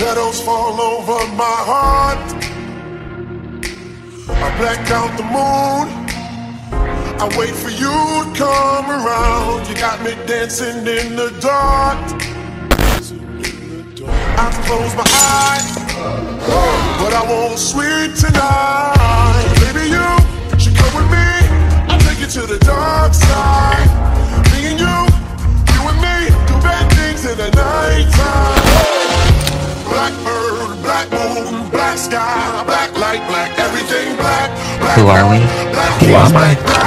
rainbows fall over my heart. I black out the moon. I wait for you to come around. You got me dancing in the dark. I close my eyes, but I won't sleep tonight. Who are we? Who am I?